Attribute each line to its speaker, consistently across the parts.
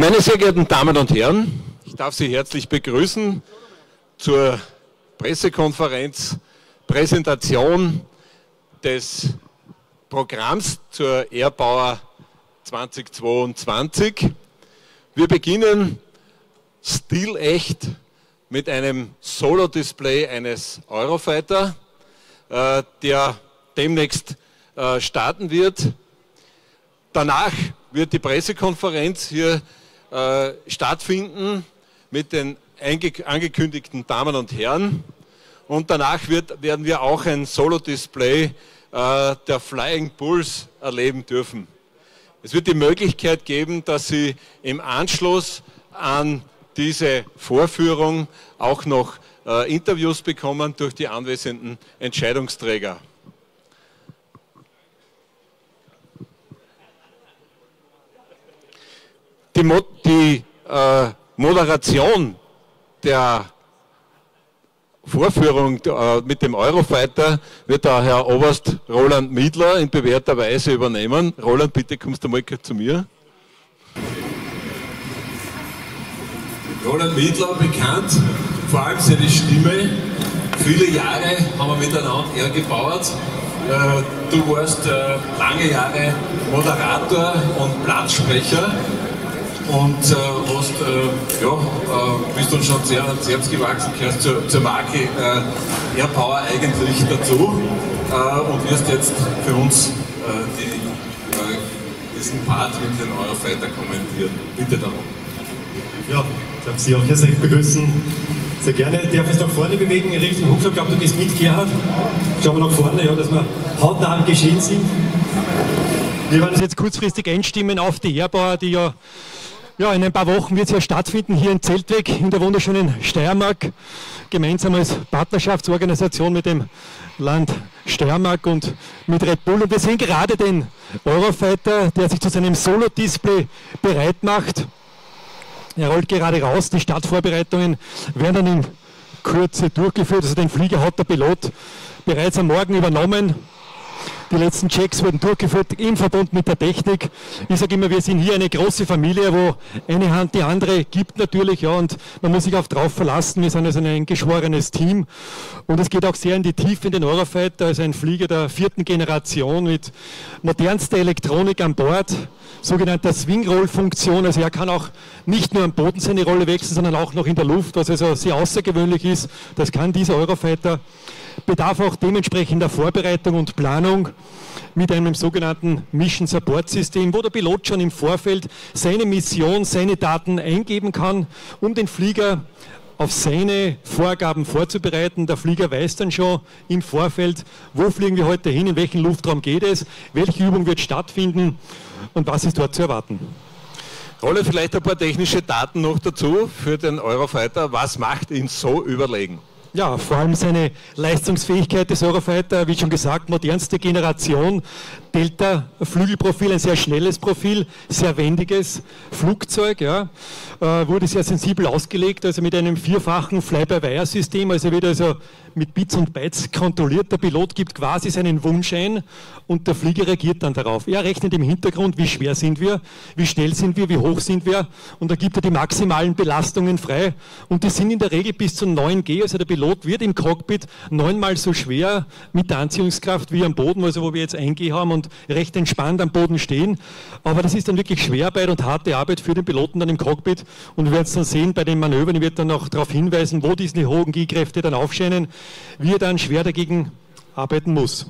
Speaker 1: Meine sehr geehrten Damen und Herren, ich darf Sie herzlich begrüßen zur Pressekonferenz, Präsentation des Programms zur Airbauer 2022. Wir beginnen stilecht mit einem Solo-Display eines Eurofighter, äh, der demnächst äh, starten wird. Danach wird die Pressekonferenz hier äh, stattfinden mit den angekündigten Damen und Herren. Und danach wird, werden wir auch ein Solo-Display äh, der Flying Bulls erleben dürfen. Es wird die Möglichkeit geben, dass Sie im Anschluss an diese Vorführung auch noch äh, Interviews bekommen durch die anwesenden Entscheidungsträger. Die, Mo die äh, Moderation der Vorführung äh, mit dem Eurofighter wird der Herr Oberst Roland Miedler in bewährter Weise übernehmen. Roland, bitte kommst du mal zu mir. Roland Miedler, bekannt, vor allem seine Stimme. Viele Jahre haben wir miteinander hergebaut. Äh, du warst äh, lange Jahre Moderator und Platzsprecher und äh, hast, äh, ja, äh, bist dann schon sehr ans Herz gewachsen, gehörst zur, zur Marke äh, Airpower eigentlich dazu äh, und wirst jetzt für uns äh, die, äh, diesen Part mit den Eurofighter kommentieren. Bitte darum.
Speaker 2: Ja, ich darf Sie auch herzlich begrüßen. Sehr gerne. Darf ich nach vorne bewegen? Richtung Huxer, ich glaube, du gehst mit, Gerhard. Schauen wir nach vorne, ja, dass wir hautnah am Geschehen sind. Wir werden jetzt kurzfristig einstimmen auf die Airbauer, die ja ja, in ein paar Wochen wird es ja stattfinden hier in Zeltweg in der wunderschönen Steiermark, gemeinsam als Partnerschaftsorganisation mit dem Land Steiermark und mit Red Bull. Und wir sehen gerade den Eurofighter, der sich zu seinem Solo-Display bereit macht. Er rollt gerade raus, die Startvorbereitungen werden dann in Kürze durchgeführt. Also den Flieger hat der Pilot bereits am Morgen übernommen. Die letzten Checks wurden durchgeführt im Verbund mit der Technik. Ich sage immer, wir sind hier eine große Familie, wo eine Hand die andere gibt natürlich, ja, und man muss sich auch darauf verlassen. Wir sind also ein geschworenes Team. Und es geht auch sehr in die Tiefe in den Eurofighter, also ein Flieger der vierten Generation mit modernster Elektronik an Bord, sogenannter Swing-Roll-Funktion. Also er kann auch nicht nur am Boden seine Rolle wechseln, sondern auch noch in der Luft, was also sehr außergewöhnlich ist. Das kann dieser Eurofighter bedarf auch dementsprechender Vorbereitung und Planung mit einem sogenannten Mission Support System, wo der Pilot schon im Vorfeld seine Mission, seine Daten eingeben kann, um den Flieger auf seine Vorgaben vorzubereiten. Der Flieger weiß dann schon im Vorfeld, wo fliegen wir heute hin, in welchen Luftraum geht es, welche Übung wird stattfinden und was ist dort zu erwarten.
Speaker 1: Rolle vielleicht ein paar technische Daten noch dazu für den Eurofighter. Was macht ihn so überlegen?
Speaker 2: Ja, vor allem seine Leistungsfähigkeit des Eurofighter, wie schon gesagt, modernste Generation, Delta-Flügelprofil, ein sehr schnelles Profil, sehr wendiges Flugzeug, ja, äh, wurde sehr sensibel ausgelegt, also mit einem vierfachen Fly-by-Wire-System, also wird also mit Bits und Bytes kontrolliert. Der Pilot gibt quasi seinen Wunsch ein und der Flieger reagiert dann darauf. Er rechnet im Hintergrund, wie schwer sind wir, wie schnell sind wir, wie hoch sind wir und da gibt er die maximalen Belastungen frei und die sind in der Regel bis zu 9G, also der Pilot wird im Cockpit neunmal so schwer mit der Anziehungskraft wie am Boden, also wo wir jetzt 1G haben und recht entspannt am Boden stehen. Aber das ist dann wirklich Schwerarbeit und harte Arbeit für den Piloten dann im Cockpit. Und wir werden es dann sehen bei den Manövern. Ich werde dann auch darauf hinweisen, wo diese hohen G-Kräfte dann aufscheinen, wie er dann schwer dagegen arbeiten muss.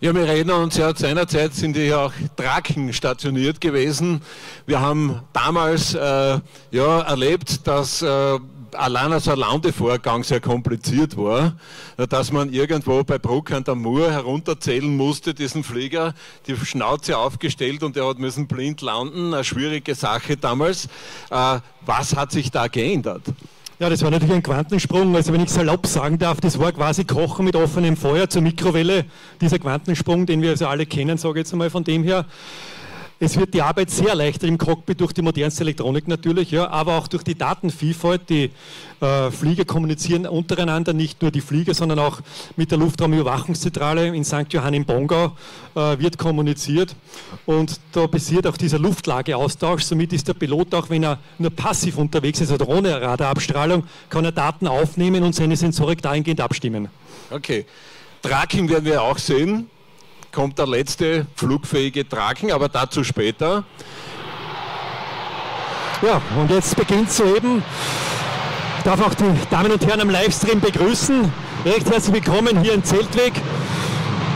Speaker 1: Ja, wir erinnern uns ja, seinerzeit sind ja auch Draken stationiert gewesen. Wir haben damals äh, ja, erlebt, dass äh, allein als ein Landevorgang sehr kompliziert war, dass man irgendwo bei Bruck an der Mur herunterzählen musste, diesen Flieger, die Schnauze aufgestellt und er hat müssen blind landen, eine schwierige Sache damals. Äh, was hat sich da geändert?
Speaker 2: Ja, das war natürlich ein Quantensprung. Also wenn ich salopp sagen darf, das war quasi Kochen mit offenem Feuer zur Mikrowelle. Dieser Quantensprung, den wir also alle kennen, sage ich jetzt einmal von dem her. Es wird die Arbeit sehr erleichtert im Cockpit durch die modernste Elektronik natürlich, ja, aber auch durch die Datenvielfalt. Die äh, Flieger kommunizieren untereinander, nicht nur die Flieger, sondern auch mit der Luftraumüberwachungszentrale in St. Johann im Bongau äh, wird kommuniziert. Und da passiert auch dieser Luftlageaustausch. Somit ist der Pilot, auch wenn er nur passiv unterwegs ist oder ohne Radarabstrahlung, kann er Daten aufnehmen und seine Sensorik dahingehend abstimmen.
Speaker 1: Okay. Tracking werden wir auch sehen kommt der letzte flugfähige Drachen, aber dazu später.
Speaker 2: Ja, und jetzt beginnt soeben. Ich darf auch die Damen und Herren am Livestream begrüßen. Recht herzlich willkommen hier in Zeltweg.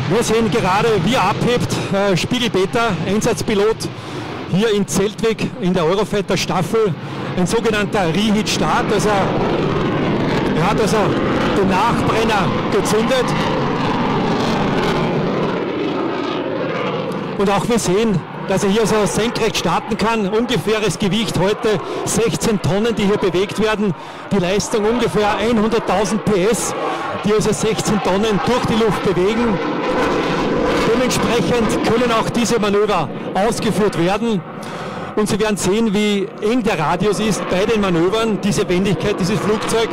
Speaker 2: Wir sehen gerade, wie er abhebt, äh, Spiegelpeter, Einsatzpilot hier in Zeltweg in der Eurofighter Staffel, ein sogenannter Reheat-Start. Also, er hat also den Nachbrenner gezündet Und auch wir sehen, dass er hier so senkrecht starten kann. Ungefähres Gewicht heute 16 Tonnen, die hier bewegt werden. Die Leistung ungefähr 100.000 PS, die also 16 Tonnen durch die Luft bewegen. Dementsprechend können auch diese Manöver ausgeführt werden. Und Sie werden sehen, wie eng der Radius ist bei den Manövern, diese Wendigkeit dieses Flugzeug.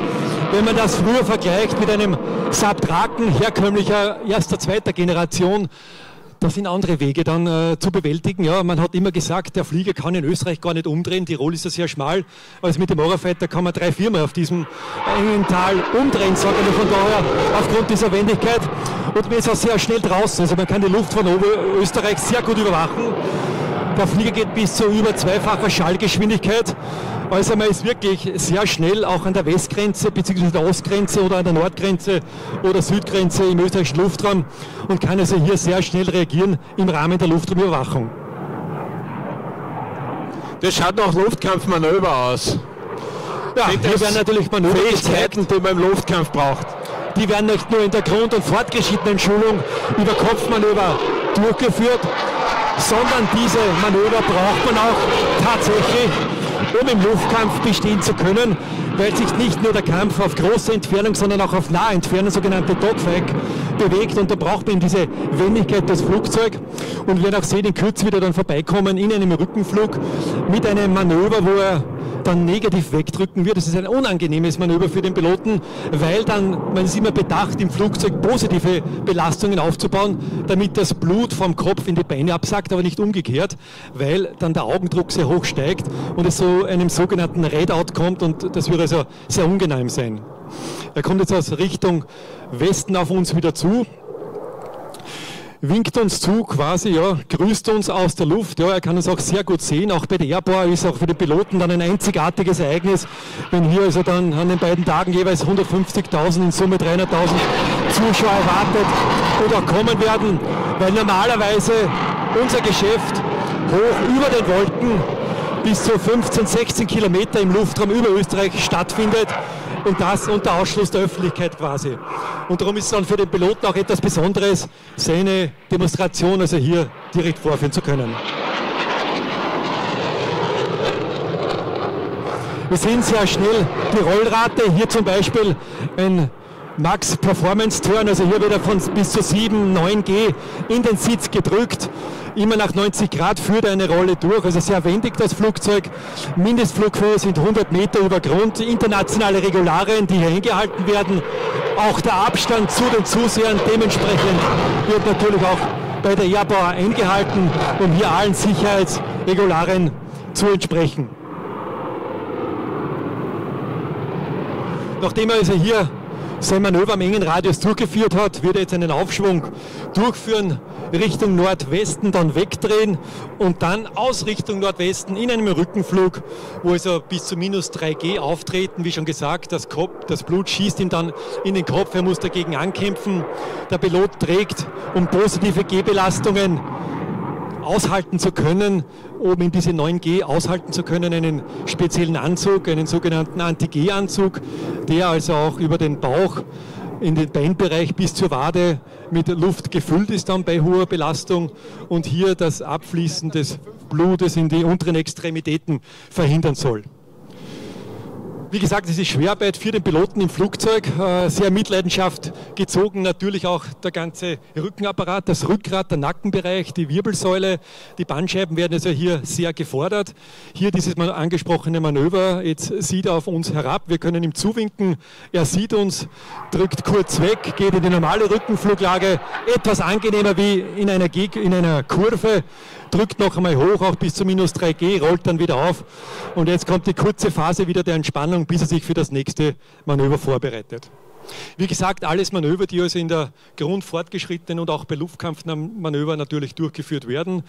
Speaker 2: Wenn man das früher vergleicht mit einem Subtraken herkömmlicher erster, zweiter Generation, das sind andere Wege dann äh, zu bewältigen. Ja, man hat immer gesagt, der Flieger kann in Österreich gar nicht umdrehen. Tirol ist ja sehr schmal. Also mit dem Eurofighter kann man drei, viermal auf diesem engen Tal umdrehen, sagen wir von daher, aufgrund dieser Wendigkeit. Und man ist auch sehr schnell draußen. Also man kann die Luft von Österreich sehr gut überwachen. Der Flieger geht bis zu über zweifacher Schallgeschwindigkeit. Also man ist wirklich sehr schnell auch an der Westgrenze bzw. der Ostgrenze oder an der Nordgrenze oder Südgrenze im österreichischen Luftraum und kann also hier sehr schnell reagieren im Rahmen der Luftraumüberwachung.
Speaker 1: Das schaut nach Luftkampfmanöver aus.
Speaker 2: Ja, hier werden natürlich Manöver
Speaker 1: Fähigkeiten, die man im Luftkampf braucht.
Speaker 2: Die werden nicht nur in der Grund- und fortgeschrittenen Schulung über Kopfmanöver durchgeführt, sondern diese Manöver braucht man auch tatsächlich um im Luftkampf bestehen zu können, weil sich nicht nur der Kampf auf große Entfernung, sondern auch auf nahe Entfernung, sogenannte Dogfight, bewegt. Und da braucht man diese Wendigkeit des Flugzeugs. Und wir werden auch sehen, in Kürze wieder dann vorbeikommen in einem Rückenflug mit einem Manöver, wo er dann negativ wegdrücken wird. Das ist ein unangenehmes Manöver für den Piloten, weil dann, man ist immer bedacht, im Flugzeug positive Belastungen aufzubauen, damit das Blut vom Kopf in die Beine absackt, aber nicht umgekehrt, weil dann der Augendruck sehr hoch steigt und es so einem sogenannten Redout kommt und das wird also sehr ungenehm sein. Er kommt jetzt aus Richtung Westen auf uns wieder zu winkt uns zu quasi, ja, grüßt uns aus der Luft. Ja, er kann uns auch sehr gut sehen. Auch bei der Airbar ist auch für die Piloten dann ein einzigartiges Ereignis, wenn hier also dann an den beiden Tagen jeweils 150.000, in Summe 300.000 Zuschauer erwartet oder kommen werden, weil normalerweise unser Geschäft hoch über den Wolken bis zu 15, 16 Kilometer im Luftraum über Österreich stattfindet und das unter Ausschluss der Öffentlichkeit quasi. Und darum ist es dann für den Piloten auch etwas Besonderes, seine Demonstration also hier direkt vorführen zu können. Wir sehen sehr schnell die Rollrate. Hier zum Beispiel ein Max Performance Turn, also hier wird er von bis zu 7, 9 G in den Sitz gedrückt immer nach 90 Grad führt eine Rolle durch. Also sehr wendig das Flugzeug. Mindestflughöhe sind 100 Meter über Grund. Internationale Regularien, die hier eingehalten werden. Auch der Abstand zu den Zusehern dementsprechend wird natürlich auch bei der Airbauer eingehalten, um hier allen Sicherheitsregularien zu entsprechen. Nachdem er also hier sein Manöver am engen Radius durchgeführt hat, wird er jetzt einen Aufschwung durchführen Richtung Nordwesten, dann wegdrehen und dann aus Richtung Nordwesten in einem Rückenflug, wo also bis zu minus 3G auftreten, wie schon gesagt, das, Kopf, das Blut schießt ihm dann in den Kopf, er muss dagegen ankämpfen. Der Pilot trägt, um positive G-Belastungen aushalten zu können, um in diese 9G aushalten zu können, einen speziellen Anzug, einen sogenannten Anti-G-Anzug, der also auch über den Bauch in den Beinbereich bis zur Wade mit Luft gefüllt ist dann bei hoher Belastung und hier das Abfließen des Blutes in die unteren Extremitäten verhindern soll. Wie gesagt, es ist Schwerarbeit für den Piloten im Flugzeug, äh, sehr Mitleidenschaft gezogen, natürlich auch der ganze Rückenapparat, das Rückgrat, der Nackenbereich, die Wirbelsäule, die Bandscheiben werden also hier sehr gefordert. Hier dieses angesprochene Manöver, jetzt sieht er auf uns herab, wir können ihm zuwinken, er sieht uns, drückt kurz weg, geht in die normale Rückenfluglage, etwas angenehmer wie in einer, in einer Kurve, drückt noch einmal hoch, auch bis zu minus 3G, rollt dann wieder auf. Und jetzt kommt die kurze Phase wieder der Entspannung, bis er sich für das nächste Manöver vorbereitet. Wie gesagt, alles Manöver, die also in der Grundfortgeschrittenen und auch bei Luftkampfmanöver natürlich durchgeführt werden.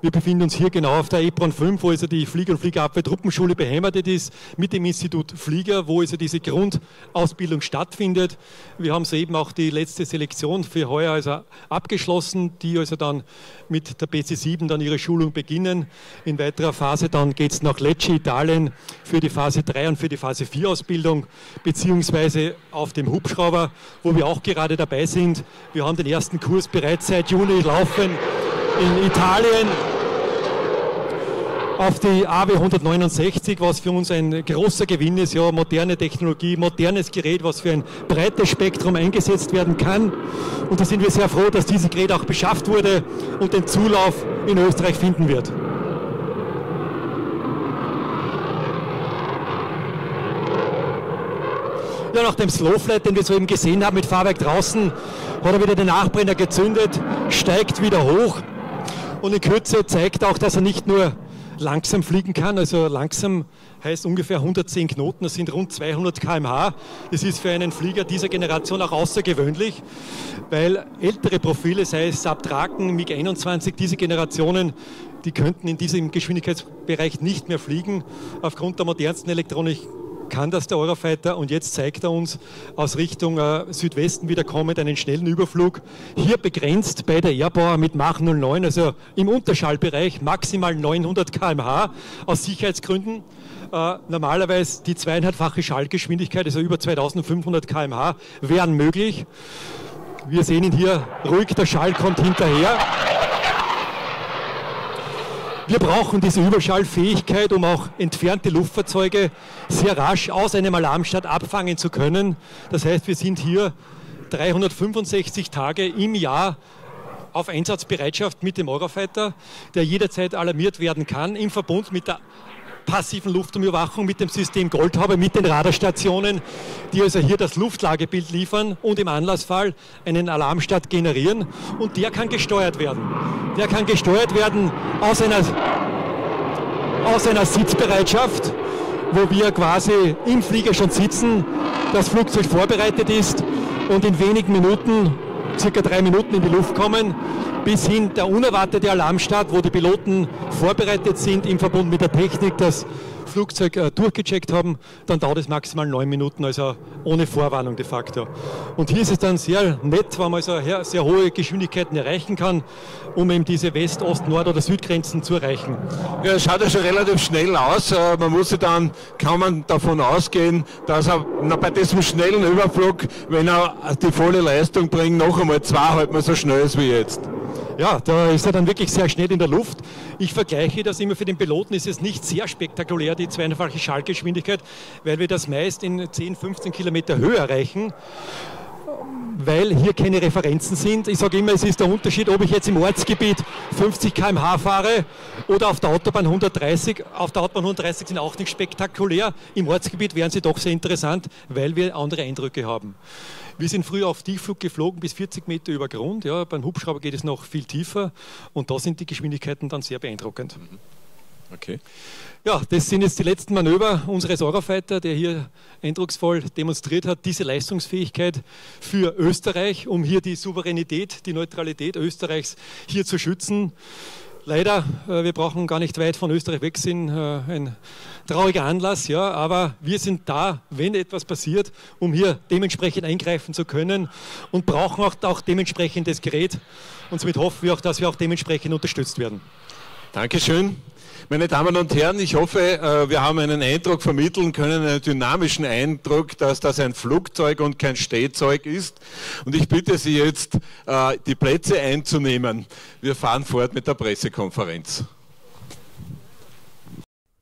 Speaker 2: Wir befinden uns hier genau auf der EPRON 5, wo also die Flieger- und Fliegerabwehr-Truppenschule beheimatet ist, mit dem Institut Flieger, wo also diese Grundausbildung stattfindet. Wir haben soeben auch die letzte Selektion für heuer also abgeschlossen, die also dann mit der PC7 dann ihre Schulung beginnen. In weiterer Phase dann geht es nach Lecce, Italien, für die Phase 3 und für die Phase 4 Ausbildung, beziehungsweise auf dem Hubschrauber, wo wir auch gerade dabei sind. Wir haben den ersten Kurs bereits seit Juni laufen in Italien auf die AW 169, was für uns ein großer Gewinn ist. Ja, moderne Technologie, modernes Gerät, was für ein breites Spektrum eingesetzt werden kann. Und da sind wir sehr froh, dass dieses Gerät auch beschafft wurde und den Zulauf in Österreich finden wird. Ja, nach dem Slowflight, den wir soeben gesehen haben mit Fahrwerk draußen, hat er wieder den Nachbrenner gezündet, steigt wieder hoch und in Kürze zeigt auch, dass er nicht nur langsam fliegen kann. Also langsam heißt ungefähr 110 Knoten, das sind rund 200 km/h. Das ist für einen Flieger dieser Generation auch außergewöhnlich, weil ältere Profile, sei es Subtraken, MiG-21, diese Generationen, die könnten in diesem Geschwindigkeitsbereich nicht mehr fliegen aufgrund der modernsten Elektronik kann das der Eurofighter und jetzt zeigt er uns aus Richtung äh, Südwesten wieder kommend einen schnellen Überflug. Hier begrenzt bei der Airbauer mit Mach 09, also im Unterschallbereich maximal 900 km/h aus Sicherheitsgründen. Äh, normalerweise die zweieinhalbfache Schallgeschwindigkeit, also über 2500 km/h, wären möglich. Wir sehen ihn hier ruhig, der Schall kommt hinterher. Wir brauchen diese Überschallfähigkeit, um auch entfernte Luftfahrzeuge sehr rasch aus einem Alarmstart abfangen zu können. Das heißt, wir sind hier 365 Tage im Jahr auf Einsatzbereitschaft mit dem Eurofighter, der jederzeit alarmiert werden kann, im Verbund mit der passiven Luftumüberwachung mit dem System Goldhaube, mit den Radarstationen, die also hier das Luftlagebild liefern und im Anlassfall einen Alarmstart generieren. Und der kann gesteuert werden. Der kann gesteuert werden aus einer, aus einer Sitzbereitschaft, wo wir quasi im Flieger schon sitzen, das Flugzeug vorbereitet ist und in wenigen Minuten, circa drei Minuten in die Luft kommen bis hin der unerwartete Alarmstart, wo die Piloten vorbereitet sind im Verbund mit der Technik, das Flugzeug äh, durchgecheckt haben, dann dauert es maximal neun Minuten, also ohne Vorwarnung de facto. Und hier ist es dann sehr nett, wenn man also sehr hohe Geschwindigkeiten erreichen kann, um eben diese West-, Ost-, Nord- oder Südgrenzen zu erreichen.
Speaker 1: Ja, es schaut ja schon relativ schnell aus. Äh, man muss dann, kann man davon ausgehen, dass er bei diesem schnellen Überflug, wenn er die volle Leistung bringt, noch einmal zweieinhalb Mal so schnell ist wie jetzt.
Speaker 2: Ja, da ist er dann wirklich sehr schnell in der Luft. Ich vergleiche das immer für den Piloten, ist es nicht sehr spektakulär, die zweifache Schallgeschwindigkeit, weil wir das meist in 10, 15 Kilometer Höhe erreichen weil hier keine Referenzen sind. Ich sage immer, es ist der Unterschied, ob ich jetzt im Ortsgebiet 50 km/h fahre oder auf der Autobahn 130. Auf der Autobahn 130 sind auch nicht spektakulär. Im Ortsgebiet wären sie doch sehr interessant, weil wir andere Eindrücke haben. Wir sind früher auf Tiefflug geflogen bis 40 Meter über Grund. Ja, beim Hubschrauber geht es noch viel tiefer und da sind die Geschwindigkeiten dann sehr beeindruckend. Mhm. Okay. Ja, das sind jetzt die letzten Manöver unseres Eurofighter, der hier eindrucksvoll demonstriert hat, diese Leistungsfähigkeit für Österreich, um hier die Souveränität, die Neutralität Österreichs hier zu schützen. Leider, äh, wir brauchen gar nicht weit von Österreich weg sind, äh, ein trauriger Anlass, ja, aber wir sind da, wenn etwas passiert, um hier dementsprechend eingreifen zu können und brauchen auch, auch dementsprechend das Gerät und somit hoffen wir auch, dass wir auch dementsprechend unterstützt werden.
Speaker 1: Dankeschön. Meine Damen und Herren, ich hoffe, äh, wir haben einen Eindruck vermitteln können, einen dynamischen Eindruck, dass das ein Flugzeug und kein Stehzeug ist. Und ich bitte Sie jetzt, äh, die Plätze einzunehmen. Wir fahren fort mit der Pressekonferenz.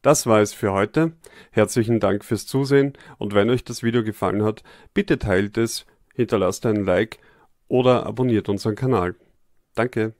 Speaker 3: Das war es für heute. Herzlichen Dank fürs Zusehen und wenn euch das Video gefallen hat, bitte teilt es, hinterlasst einen Like oder abonniert unseren Kanal. Danke.